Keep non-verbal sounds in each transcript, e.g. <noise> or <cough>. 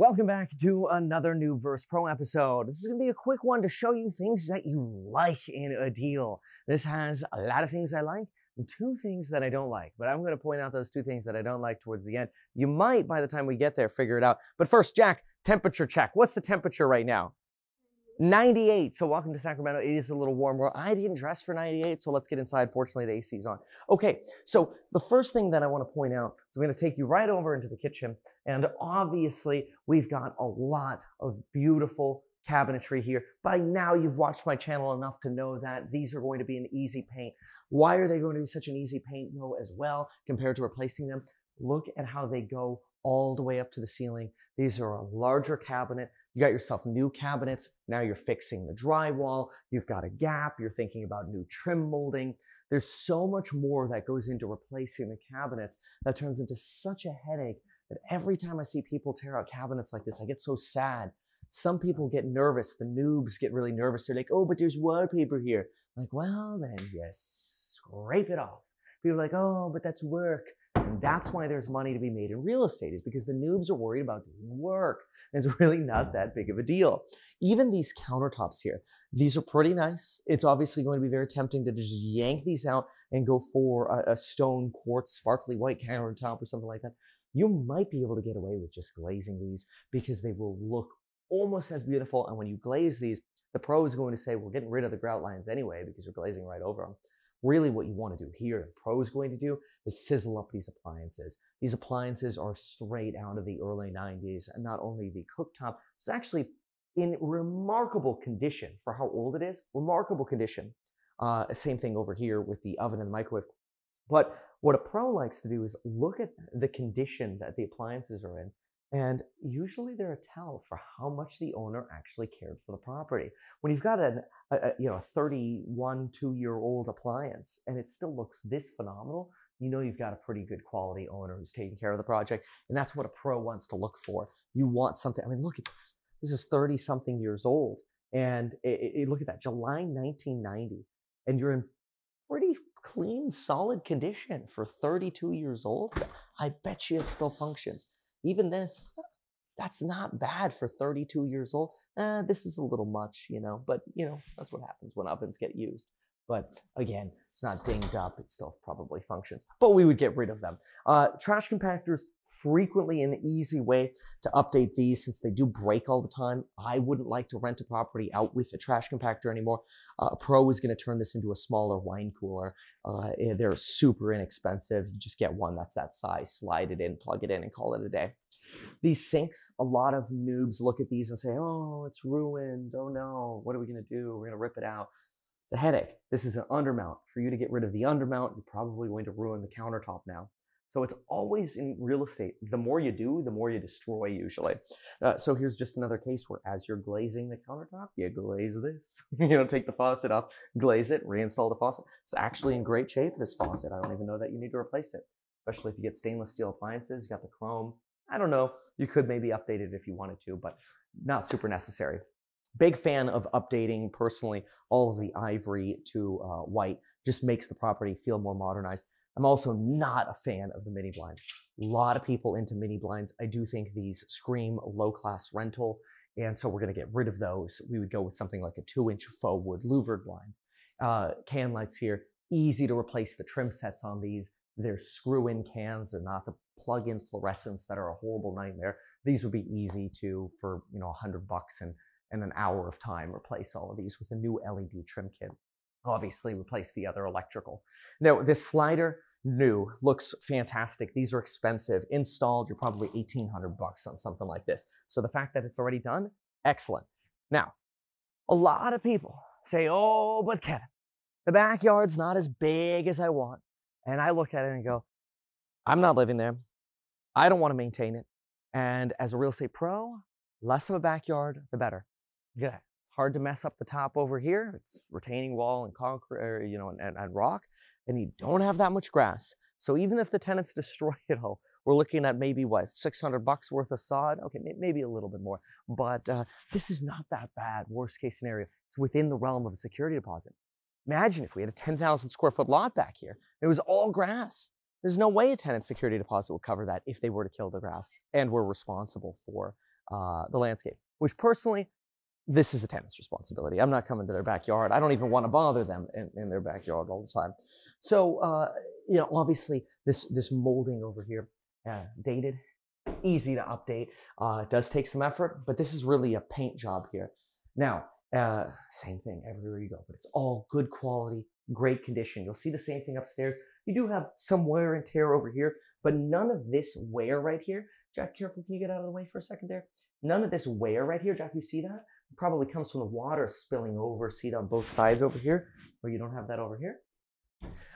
Welcome back to another Noob vs Pro episode. This is going to be a quick one to show you things that you like in a deal. This has a lot of things I like and two things that I don't like, but I'm going to point out those two things that I don't like towards the end. You might, by the time we get there, figure it out. But first, Jack, temperature check. What's the temperature right now? 98. So welcome to Sacramento. It is a little warm. Well, I didn't dress for 98, so let's get inside. Fortunately, the AC is on. Okay, so the first thing that I want to point out is I'm going to take you right over into the kitchen. And obviously, we've got a lot of beautiful cabinetry here. By now, you've watched my channel enough to know that these are going to be an easy paint. Why are they going to be such an easy paint, though, as well, compared to replacing them? Look at how they go all the way up to the ceiling. These are a larger cabinet. You got yourself new cabinets. Now you're fixing the drywall. You've got a gap. You're thinking about new trim molding. There's so much more that goes into replacing the cabinets that turns into such a headache that every time I see people tear out cabinets like this, I get so sad. Some people get nervous. The noobs get really nervous. They're like, oh, but there's wallpaper here. I'm like, well, then yes, scrape it off. People are like, oh, but that's work. And that's why there's money to be made in real estate is because the noobs are worried about doing work. And it's <laughs> really not that big of a deal. Even these countertops here, these are pretty nice. It's obviously going to be very tempting to just yank these out and go for a, a stone quartz sparkly white countertop or something like that. You might be able to get away with just glazing these because they will look almost as beautiful. And when you glaze these, the pro is going to say, we're getting rid of the grout lines anyway because you're glazing right over them. Really what you want to do here, the pro is going to do, is sizzle up these appliances. These appliances are straight out of the early 90s. And not only the cooktop, it's actually in remarkable condition for how old it is, remarkable condition. Uh, same thing over here with the oven and the microwave. But what a pro likes to do is look at the condition that the appliances are in and usually they're a tell for how much the owner actually cared for the property. When you've got an, a, a, you know, a 31, two year old appliance and it still looks this phenomenal, you know you've got a pretty good quality owner who's taking care of the project. And that's what a pro wants to look for. You want something, I mean, look at this. This is 30 something years old. And it, it, look at that, July 1990. And you're in pretty clean, solid condition for 32 years old. I bet you it still functions. Even this, that's not bad for 32 years old. Eh, this is a little much, you know, but you know, that's what happens when ovens get used. But again, it's not dinged up. It still probably functions, but we would get rid of them. Uh, trash compactors, frequently an easy way to update these since they do break all the time. I wouldn't like to rent a property out with a trash compactor anymore. Uh, Pro is going to turn this into a smaller wine cooler. Uh, eh, they're super inexpensive. You just get one that's that size, slide it in, plug it in, and call it a day. These sinks, a lot of noobs look at these and say, oh, it's ruined. Oh no, what are we going to do? We're going to rip it out. It's a headache. This is an undermount. For you to get rid of the undermount, you're probably going to ruin the countertop now. So it's always in real estate. The more you do, the more you destroy usually. Uh, so here's just another case where as you're glazing the countertop, you glaze this. <laughs> you know, take the faucet off, glaze it, reinstall the faucet. It's actually in great shape, this faucet. I don't even know that you need to replace it, especially if you get stainless steel appliances, you got the chrome. I don't know. You could maybe update it if you wanted to, but not super necessary. Big fan of updating personally all of the ivory to uh, white. Just makes the property feel more modernized. I'm also not a fan of the mini blind. A lot of people into mini blinds. I do think these scream low class rental. And so we're going to get rid of those. We would go with something like a two inch faux wood louvered blind. Uh, can lights here, easy to replace the trim sets on these. They're screw in cans. They're not the plug in fluorescents that are a horrible nightmare. These would be easy to, for, you know, a hundred bucks and, and an hour of time, replace all of these with a new LED trim kit obviously replace the other electrical. Now, this slider, new, looks fantastic. These are expensive. Installed, you're probably 1800 bucks on something like this. So the fact that it's already done, excellent. Now, a lot of people say, oh, but Kevin, the backyard's not as big as I want. And I look at it and go, I'm not living there. I don't want to maintain it. And as a real estate pro, less of a backyard, the better. Good hard to mess up the top over here. It's retaining wall and concrete, you know, and, and, rock, and you don't have that much grass. So even if the tenants <laughs> destroy it all, we're looking at maybe what 600 bucks worth of sod. Okay, maybe a little bit more, but uh, this is not that bad. Worst case scenario, it's within the realm of a security deposit. Imagine if we had a 10,000 square foot lot back here. It was all grass. There's no way a tenant security deposit will cover that if they were to kill the grass and were responsible for uh, the landscape, which personally, this is a tenant's responsibility. I'm not coming to their backyard. I don't even want to bother them in, in their backyard all the time. So, uh, you know, obviously this, this molding over here, uh, dated, easy to update. Uh, it does take some effort, but this is really a paint job here. Now, uh, same thing everywhere you go, but it's all good quality, great condition. You'll see the same thing upstairs. You do have some wear and tear over here, but none of this wear right here. Jack, careful, can you get out of the way for a second there? None of this wear right here, Jack, you see that? Probably comes from the water spilling over, see it on both sides over here, where you don't have that over here.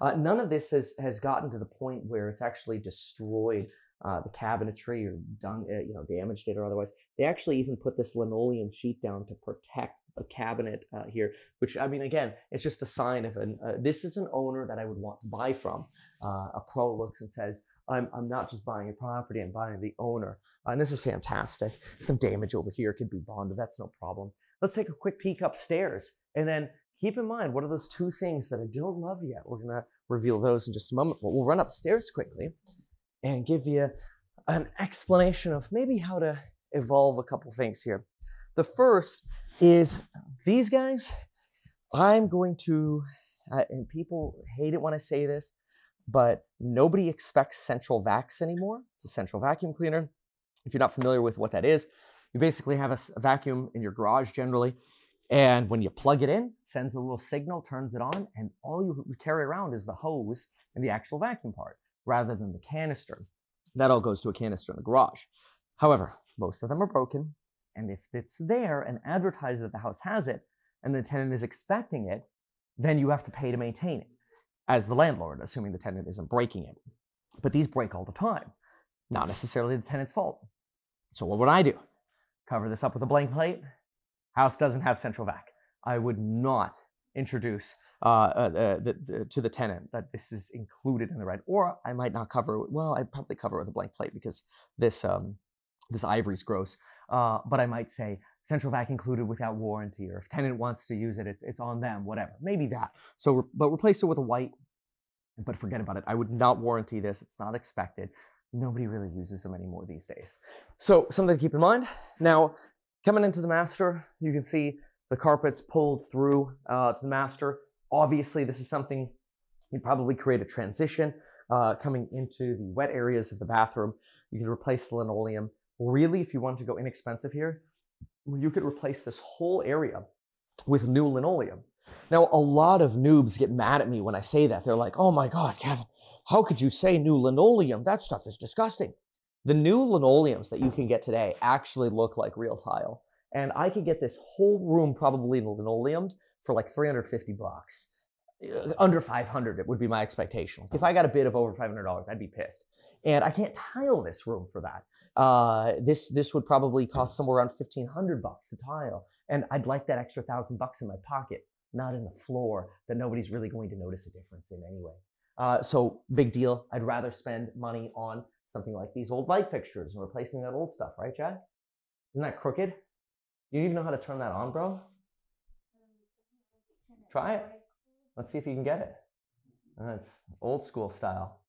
Uh, none of this has, has gotten to the point where it's actually destroyed uh, the cabinetry or done, uh, you know, damaged it or otherwise. They actually even put this linoleum sheet down to protect a cabinet uh, here, which I mean, again, it's just a sign of an, uh, this is an owner that I would want to buy from. Uh, a pro looks and says, I'm, I'm not just buying a property, I'm buying the owner. Uh, and this is fantastic. Some damage over here could be bonded, that's no problem. Let's take a quick peek upstairs and then keep in mind, what are those two things that I don't love yet? We're gonna reveal those in just a moment, but we'll run upstairs quickly and give you an explanation of maybe how to evolve a couple things here. The first is these guys, I'm going to, uh, and people hate it when I say this, but nobody expects central vacs anymore. It's a central vacuum cleaner. If you're not familiar with what that is, you basically have a, vacuum in your garage generally, and when you plug it in, sends a little signal, turns it on, and all you carry around is the hose and the actual vacuum part rather than the canister. That all goes to a canister in the garage. However, most of them are broken, and if it's there and advertised that the house has it, and the tenant is expecting it, then you have to pay to maintain it as the landlord, assuming the tenant isn't breaking it. But these break all the time, not necessarily the tenant's fault. So what would I do? Cover this up with a blank plate? House doesn't have central vac. I would not introduce uh, uh, the, the, to the tenant that this is included in the rent, or I might not cover. Well, I'd probably cover it with a blank plate because this um, this ivory's gross. Uh, but I might say central vac included without warranty, or if tenant wants to use it, it's it's on them. Whatever, maybe that. So, re- but replace it with a white. But forget about it. I would not warranty this. It's not expected. Nobody really uses them anymore these days. So something to keep in mind. Now, coming into the master, you can see the carpets pulled through uh, to the master. Obviously, this is something you'd probably create a transition uh, coming into the wet areas of the bathroom. You could replace the linoleum. Really, if you want to go inexpensive here, you could replace this whole area with new linoleum. Now, a lot of noobs get mad at me when I say that. They're like, oh my God, Kevin, how could you say new linoleum? That stuff is disgusting. The new linoleums that you can get today actually look like real tile. And I could get this whole room probably linoleumed for like 350 bucks. Uh, under 500, it would be my expectation. If I got a bid of over $500, I'd be pissed. And I can't tile this room for that. Uh, this this would probably cost somewhere around 1500 bucks to tile. And I'd like that extra thousand bucks in my pocket, not in the floor that nobody's really going to notice a difference in anyway. Uh, so big deal. I'd rather spend money on something like these old light fixtures and replacing that old stuff, right, Chad? Isn't that crooked? You even know how to turn that on, bro? Try it. Let's see if you can get it. That's old school style.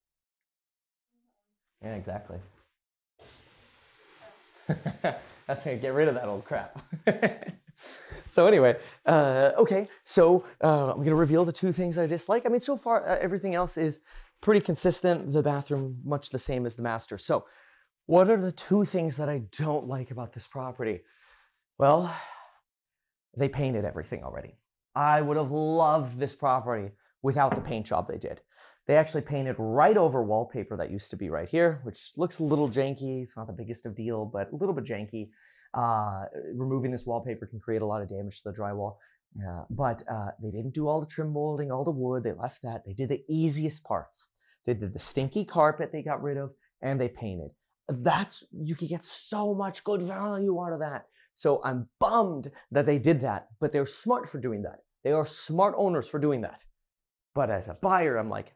Yeah, exactly. <laughs> That's gonna get rid of that old crap. <laughs> so anyway, uh, okay. So uh, I'm gonna reveal the two things I dislike. I mean, so far uh, everything else is pretty consistent. The bathroom much the same as the master. So, what are the two things that I don't like about this property? Well, they painted everything already. I would have loved this property without the paint job they did. They actually painted right over wallpaper that used to be right here, which looks a little janky. It's not the biggest of deal, but a little bit janky. Uh, removing this wallpaper can create a lot of damage to the drywall. But uh, they didn't do all the trim molding, all the wood. They left that. They did the easiest parts. They did the stinky carpet they got rid of, and they painted. That's you could get so much good value out of that. So I'm bummed that they did that, but they're smart for doing that. They are smart owners for doing that. But as a buyer, I'm like,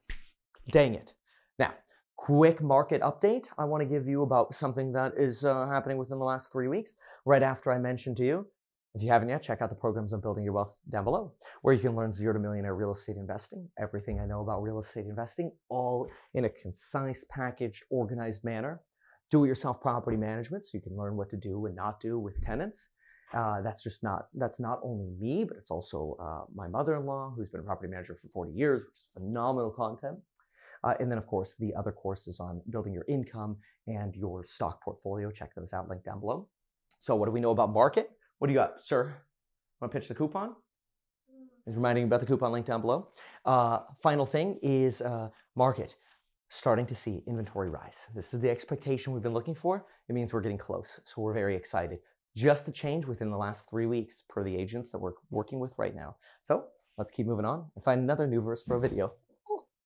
dang it. Now, quick market update. I want to give you about something that is uh, happening within the last three weeks, right after I mentioned to you. If you haven't yet, check out the programs on building your wealth down below, where you can learn zero to millionaire real estate investing, everything I know about real estate investing, all in a concise, packaged, organized manner do-it-yourself property management, so you can learn what to do and not do with tenants. Uh, that's just not that's not only me, but it's also uh, my mother-in-law, who's been a property manager for 40 years, which is phenomenal content. Uh, and then, of course, the other courses on building your income and your stock portfolio. Check those out, link down below. So, what do we know about market? What do you got, sir? Want to pitch the coupon? Is reminding you about the coupon link down below. Uh, final thing is uh, market starting to see inventory rise. This is the expectation we've been looking for. It means we're getting close. So we're very excited. Just the change within the last three weeks per the agents that we're working with right now. So let's keep moving on and find another Noob vs Pro video.